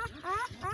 ah, ah, ah.